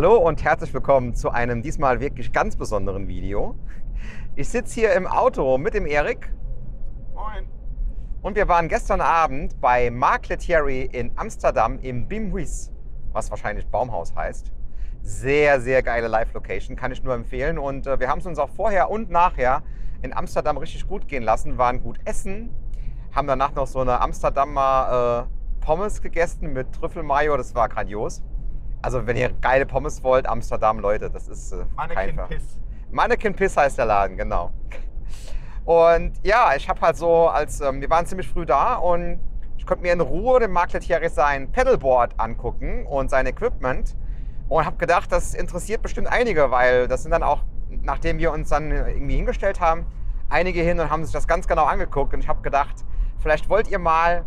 Hallo und herzlich willkommen zu einem diesmal wirklich ganz besonderen Video. Ich sitze hier im Auto mit dem Erik. Moin. Und wir waren gestern Abend bei Marc Lettieri in Amsterdam im Bimhuis, was wahrscheinlich Baumhaus heißt. Sehr, sehr geile Live-Location, kann ich nur empfehlen. Und äh, wir haben es uns auch vorher und nachher in Amsterdam richtig gut gehen lassen, waren gut essen, haben danach noch so eine Amsterdamer äh, Pommes gegessen mit Trüffelmayo, das war grandios. Also wenn ihr geile Pommes wollt, Amsterdam, Leute, das ist äh, Mannequin Piss. Mannequin Piss heißt der Laden, genau. Und ja, ich habe halt so, als ähm, wir waren ziemlich früh da und ich konnte mir in Ruhe den Marc Lettieri sein Pedalboard angucken und sein Equipment und habe gedacht, das interessiert bestimmt einige, weil das sind dann auch, nachdem wir uns dann irgendwie hingestellt haben, einige hin und haben sich das ganz genau angeguckt und ich habe gedacht, vielleicht wollt ihr mal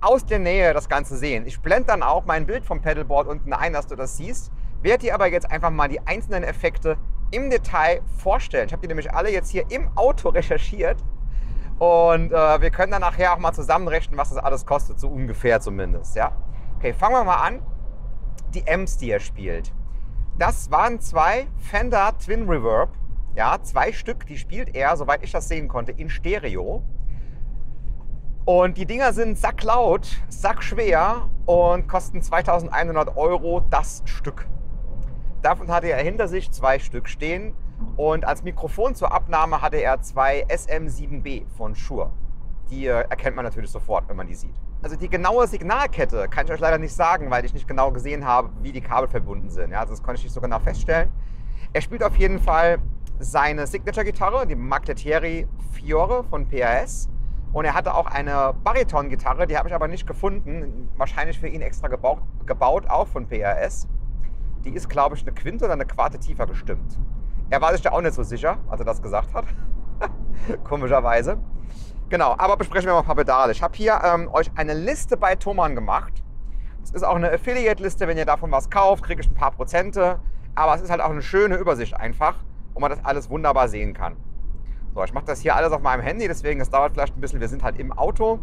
aus der Nähe das Ganze sehen. Ich blende dann auch mein Bild vom Pedalboard unten ein, dass du das siehst. Werde dir aber jetzt einfach mal die einzelnen Effekte im Detail vorstellen. Ich habe die nämlich alle jetzt hier im Auto recherchiert. Und äh, wir können dann nachher auch mal zusammenrechnen, was das alles kostet, so ungefähr zumindest. Ja? Okay, fangen wir mal an. Die Ems, die er spielt. Das waren zwei Fender Twin Reverb. Ja, zwei Stück, die spielt er, soweit ich das sehen konnte, in Stereo. Und die Dinger sind sacklaut, sackschwer und kosten 2100 Euro das Stück. Davon hatte er hinter sich zwei Stück stehen und als Mikrofon zur Abnahme hatte er zwei SM7B von Shure. Die äh, erkennt man natürlich sofort, wenn man die sieht. Also die genaue Signalkette kann ich euch leider nicht sagen, weil ich nicht genau gesehen habe, wie die Kabel verbunden sind. Ja, also das konnte ich nicht so genau feststellen. Er spielt auf jeden Fall seine Signature-Gitarre, die Marc Lettieri Fiore von PRS. Und er hatte auch eine Bariton-Gitarre, die habe ich aber nicht gefunden. Wahrscheinlich für ihn extra gebaut, gebaut auch von PRS. Die ist, glaube ich, eine Quinte oder eine Quarte tiefer gestimmt. Er war sich da auch nicht so sicher, als er das gesagt hat. Komischerweise. Genau, aber besprechen wir mal ein paar Pedale. Ich habe hier ähm, euch eine Liste bei Thomann gemacht. Es ist auch eine Affiliate-Liste. Wenn ihr davon was kauft, kriege ich ein paar Prozente. Aber es ist halt auch eine schöne Übersicht einfach, wo man das alles wunderbar sehen kann. So, ich mache das hier alles auf meinem Handy, deswegen es dauert vielleicht ein bisschen. Wir sind halt im Auto.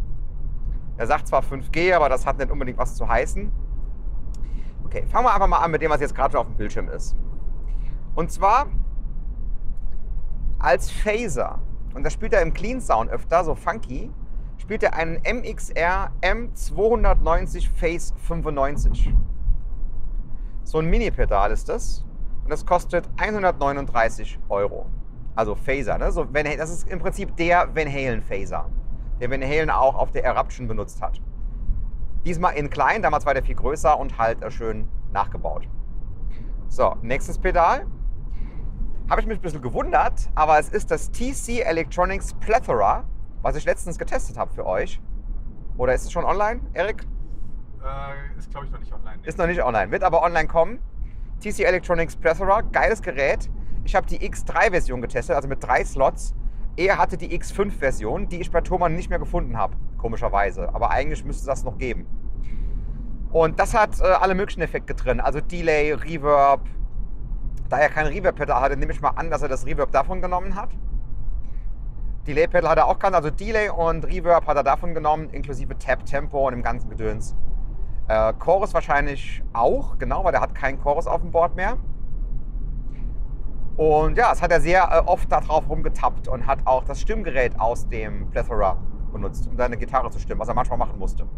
Er sagt zwar 5G, aber das hat nicht unbedingt was zu heißen. Okay, fangen wir einfach mal an mit dem, was jetzt gerade auf dem Bildschirm ist. Und zwar als Phaser, und das spielt er im Clean Sound öfter, so funky, spielt er einen MXR M290 Phase 95. So ein Mini-Pedal ist das. Und das kostet 139 Euro. Also Phaser, ne? So Van, das ist im Prinzip der Van Halen Phaser, der Van Halen auch auf der Eruption benutzt hat. Diesmal in klein, damals war der viel größer und halt schön nachgebaut. So, nächstes Pedal. Habe ich mich ein bisschen gewundert, aber es ist das TC Electronics Plethora, was ich letztens getestet habe für euch. Oder ist es schon online, Erik? Äh, ist, glaube ich, noch nicht online. Ist noch nicht online, wird aber online kommen. TC Electronics Plethora, geiles Gerät. Ich habe die X3-Version getestet, also mit drei Slots. Er hatte die X5-Version, die ich bei Thomann nicht mehr gefunden habe, komischerweise. Aber eigentlich müsste das noch geben. Und das hat äh, alle möglichen Effekte drin, also Delay, Reverb. Da er kein Reverb-Pedal hatte, nehme ich mal an, dass er das Reverb davon genommen hat. Delay-Pedal hat er auch gehabt, also Delay und Reverb hat er davon genommen, inklusive Tap, Tempo und dem ganzen Gedöns. Äh, Chorus wahrscheinlich auch, genau, weil der hat keinen Chorus auf dem Board mehr. Und ja, es hat er sehr äh, oft darauf rumgetappt und hat auch das Stimmgerät aus dem Plethora benutzt, um seine Gitarre zu stimmen, was er manchmal machen musste.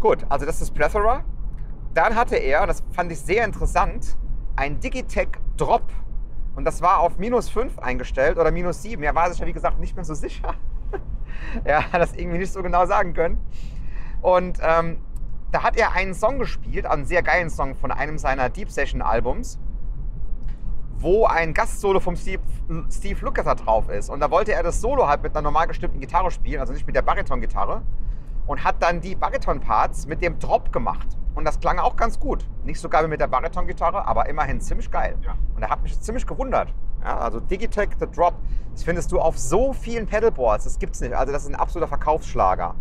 Gut, also das ist Plethora. Dann hatte er, das fand ich sehr interessant, ein Digitech Drop. Und das war auf minus 5 eingestellt oder minus 7. Er war sich ja, wie gesagt, nicht mehr so sicher. er hat das irgendwie nicht so genau sagen können. Und ähm, da hat er einen Song gespielt, einen sehr geilen Song von einem seiner Deep Session Albums, wo ein Gastsolo vom Steve, Steve Lukather drauf ist. Und da wollte er das Solo halt mit einer normal gestimmten Gitarre spielen, also nicht mit der Bariton-Gitarre. Und hat dann die Bariton-Parts mit dem Drop gemacht. Und das klang auch ganz gut. Nicht so geil wie mit der Bariton-Gitarre, aber immerhin ziemlich geil. Ja. Und er hat mich ziemlich gewundert. Ja, also Digitech The Drop, das findest du auf so vielen Pedalboards. Das gibt's nicht. Also das ist ein absoluter Verkaufsschlager.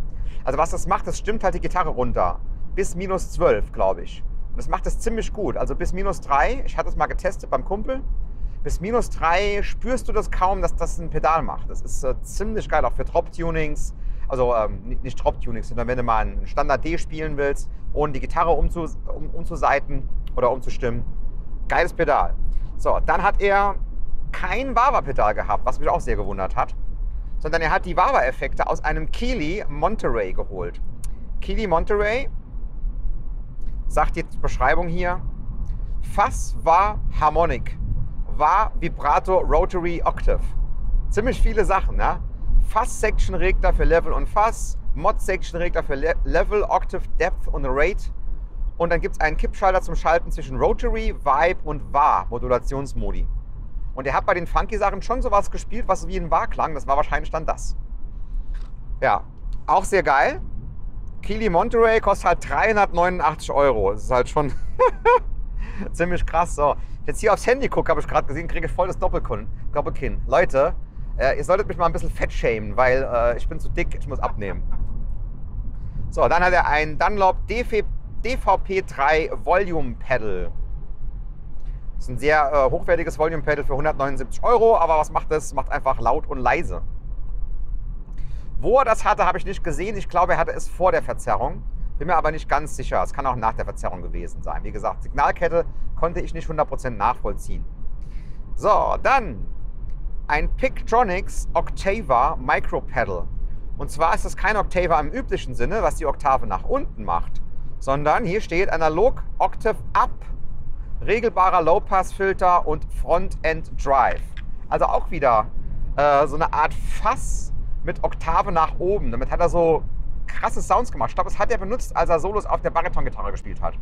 Also was das macht, das stimmt halt die Gitarre runter. Bis minus 12, glaube ich. Das macht es ziemlich gut. Also bis minus 3, ich hatte es mal getestet beim Kumpel. Bis minus 3 spürst du das kaum, dass das ein Pedal macht. Das ist äh, ziemlich geil, auch für Drop-Tunings. Also ähm, nicht- Drop-Tunings, sondern wenn du mal einen Standard D spielen willst, ohne die Gitarre umzu, um, umzuseiten oder umzustimmen. Geiles Pedal. So, dann hat er kein Wawa-Pedal gehabt, was mich auch sehr gewundert hat, sondern er hat die Wawa-Effekte aus einem Keeley Monterey geholt. Keeley Monterey sagt die Beschreibung hier, Fass war Harmonic, war Vibrato Rotary Octave. Ziemlich viele Sachen, ja. Fass-Section-Regler für Level und Fass, Mod-Section-Regler für Le Level, Octave, Depth und Rate. Und dann gibt es einen Kippschalter zum Schalten zwischen Rotary, Vibe und Wah Modulationsmodi. Und er hat bei den Funky-Sachen schon sowas gespielt, was wie ein Wah klang. Das war wahrscheinlich dann das. Ja, auch sehr geil. Keeley Monterey kostet halt 389 Euro. Das ist halt schon ziemlich krass. So, jetzt hier aufs Handy gucke, habe ich gerade gesehen, kriege ich voll das Doppelkinn. Doppelkinn. Leute, äh, ihr solltet mich mal ein bisschen fett schämen, weil äh, ich bin zu dick, ich muss abnehmen. So, dann hat er ein Dunlop DV, DVP3 Volume Pedal. Das ist ein sehr äh, hochwertiges Volume Pedal für 179 Euro, aber was macht das? Macht einfach laut und leise. Wo er das hatte, habe ich nicht gesehen. Ich glaube, er hatte es vor der Verzerrung. Bin mir aber nicht ganz sicher. Es kann auch nach der Verzerrung gewesen sein. Wie gesagt, Signalkette konnte ich nicht 100% nachvollziehen. So, dann ein Pictronics Octava Micro Pedal. Und zwar ist das kein Octava im üblichen Sinne, was die Oktave nach unten macht, sondern hier steht analog Octave Up, regelbarer Low-Pass-Filter und Front-End Drive. Also auch wieder äh, so eine Art Fass mit Oktave nach oben. Damit hat er so krasse Sounds gemacht. Ich glaube, das hat er benutzt, als er Solos auf der Bariton-Gitarre gespielt hat.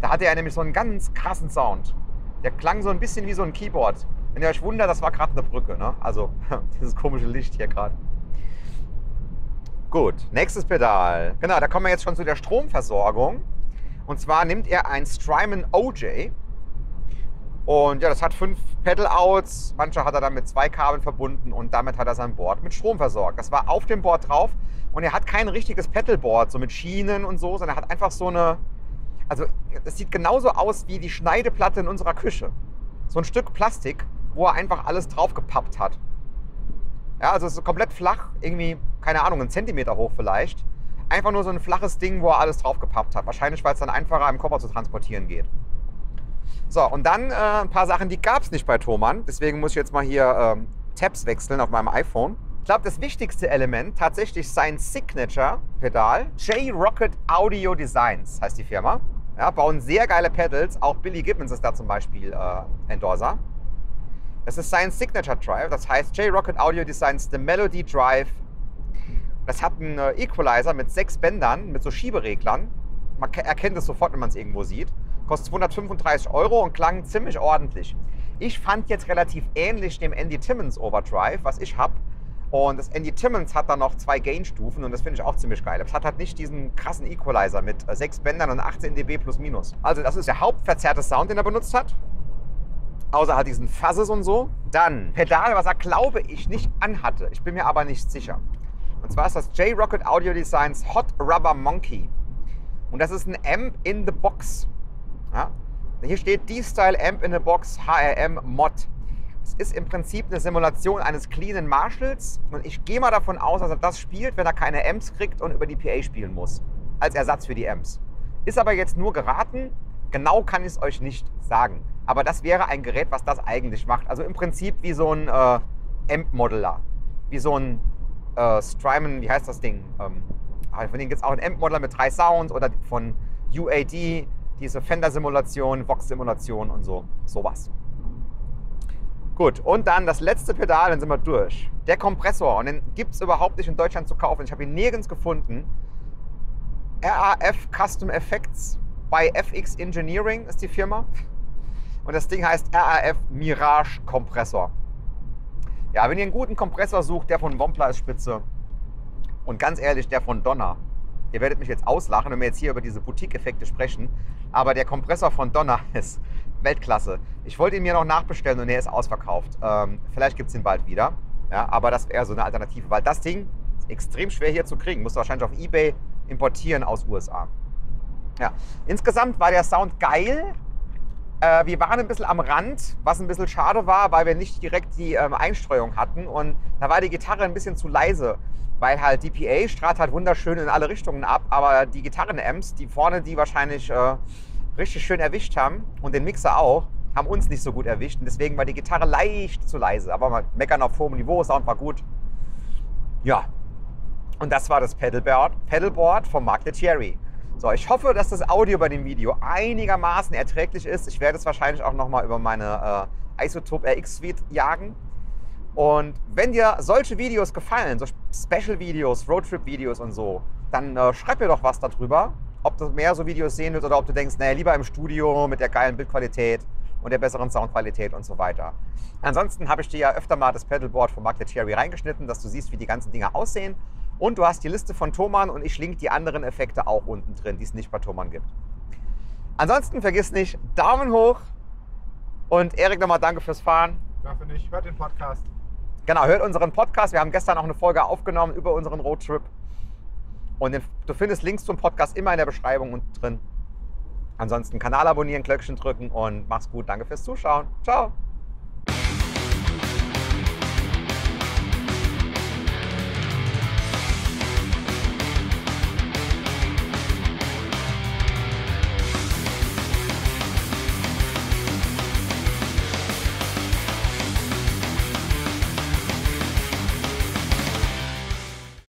Da hatte er nämlich so einen ganz krassen Sound. Der klang so ein bisschen wie so ein Keyboard. Wenn ihr euch wundert, das war gerade eine Brücke. Ne? Also dieses komische Licht hier gerade. Gut, nächstes Pedal. Genau, da kommen wir jetzt schon zu der Stromversorgung. Und zwar nimmt er ein Strymon OJ. Und ja, das hat fünf Pedal-Outs. Manche hat er dann mit zwei Kabeln verbunden und damit hat er sein Board mit Strom versorgt. Das war auf dem Board drauf und er hat kein richtiges Pedalboard, so mit Schienen und so, sondern er hat einfach so eine. Also, das sieht genauso aus wie die Schneideplatte in unserer Küche. So ein Stück Plastik, wo er einfach alles draufgepappt hat. Ja, also es ist komplett flach, irgendwie, keine Ahnung, einen Zentimeter hoch vielleicht. Einfach nur so ein flaches Ding, wo er alles draufgepappt hat. Wahrscheinlich, weil es dann einfacher im Koffer zu transportieren geht. So, und dann äh, ein paar Sachen, die gab es nicht bei Thomann. Deswegen muss ich jetzt mal hier ähm, Tabs wechseln auf meinem iPhone. Ich glaube, das wichtigste Element tatsächlich sein Signature-Pedal. J-Rocket Audio Designs heißt die Firma. Ja, bauen sehr geile Pedals. Auch Billy Gibbons ist da zum Beispiel äh, Endorser. Das ist sein Signature Drive. Das heißt J-Rocket Audio Designs The Melody Drive. Das hat einen äh, Equalizer mit sechs Bändern, mit so Schiebereglern. Man ke- erkennt es sofort, wenn man es irgendwo sieht. Kostet 235 Euro und klang ziemlich ordentlich. Ich fand jetzt relativ ähnlich dem Andy Timmons Overdrive, was ich habe. Und das Andy Timmons hat dann noch zwei Gain-Stufen und das finde ich auch ziemlich geil. Es hat halt nicht diesen krassen Equalizer mit äh, sechs Bändern und 18 dB plus minus. Also das ist der hauptverzerrte Sound, den er benutzt hat. Außer halt diesen Fuzses und so. Dann Pedal, was er glaube ich nicht anhatte. Ich bin mir aber nicht sicher. Und zwar ist das J-Rocket Audio Designs Hot Rubber Monkey. Und das ist ein Amp in the Box. Ja? Hier steht D-Style Amp in the Box HRM Mod. Es ist im Prinzip eine Simulation eines cleanen Marshalls. Und ich gehe mal davon aus, dass er das spielt, wenn er keine Amps kriegt und über die PA spielen muss. Als Ersatz für die Amps. Ist aber jetzt nur geraten. Genau kann ich es euch nicht sagen. Aber das wäre ein Gerät, was das eigentlich macht. Also im Prinzip wie so ein äh, Amp-Modeler. Wie so ein äh, Strymon, wie heißt das Ding? Ähm, ah, von denen gibt es auch einen Amp-Modeler mit drei Sounds oder von UAD, diese Fender-Simulation, Vox-Simulation und so. Sowas. Gut, und dann das letzte Pedal, dann sind wir durch. Der Kompressor, und den gibt es überhaupt nicht in Deutschland zu kaufen. Ich habe ihn nirgends gefunden. RAF Custom Effects bei FX Engineering ist die Firma. Und das Ding heißt RAF Mirage Kompressor. Ja, wenn ihr einen guten Kompressor sucht, der von Wompler ist spitze. Und ganz ehrlich, der von Donner. Ihr werdet mich jetzt auslachen, wenn wir jetzt hier über diese Boutique-Effekte sprechen. Aber der Kompressor von Donner ist Weltklasse. Ich wollte ihn mir noch nachbestellen und er ist ausverkauft. Ähm, vielleicht gibt es ihn bald wieder. Ja, aber das wäre so eine Alternative, weil das Ding ist extrem schwer hier zu kriegen. Musst du wahrscheinlich auf Ebay importieren aus USA. Ja. Insgesamt war der Sound geil. Äh, wir waren ein bisschen am Rand, was ein bisschen schade war, weil wir nicht direkt die ähm, Einstreuung hatten. Und da war die Gitarre ein bisschen zu leise. Weil halt DPA strahlt halt wunderschön in alle Richtungen ab, aber die Gitarren-Amps, die vorne die wahrscheinlich äh, richtig schön erwischt haben und den Mixer auch, haben uns nicht so gut erwischt und deswegen war die Gitarre leicht zu leise, aber mal meckern auf hohem Niveau, Sound war gut. Ja, und das war das Pedalboard, Pedalboard von Mark Thierry. So, ich hoffe, dass das Audio bei dem Video einigermaßen erträglich ist. Ich werde es wahrscheinlich auch nochmal über meine äh, Isotope RX Suite jagen. Und wenn dir solche Videos gefallen, so Special-Videos, Roadtrip-Videos und so, dann äh, schreib mir doch was darüber, ob du mehr so Videos sehen willst oder ob du denkst, naja, lieber im Studio mit der geilen Bildqualität und der besseren Soundqualität und so weiter. Ansonsten habe ich dir ja öfter mal das Pedalboard von Mark Cherry reingeschnitten, dass du siehst, wie die ganzen Dinge aussehen. Und du hast die Liste von Thomann und ich link die anderen Effekte auch unten drin, die es nicht bei Thomann gibt. Ansonsten vergiss nicht, Daumen hoch und Erik nochmal danke fürs Fahren. Dafür nicht. Hört den Podcast. Genau, hört unseren Podcast. Wir haben gestern auch eine Folge aufgenommen über unseren Roadtrip. Und du findest Links zum Podcast immer in der Beschreibung unten drin. Ansonsten Kanal abonnieren, Glöckchen drücken und mach's gut. Danke fürs Zuschauen. Ciao.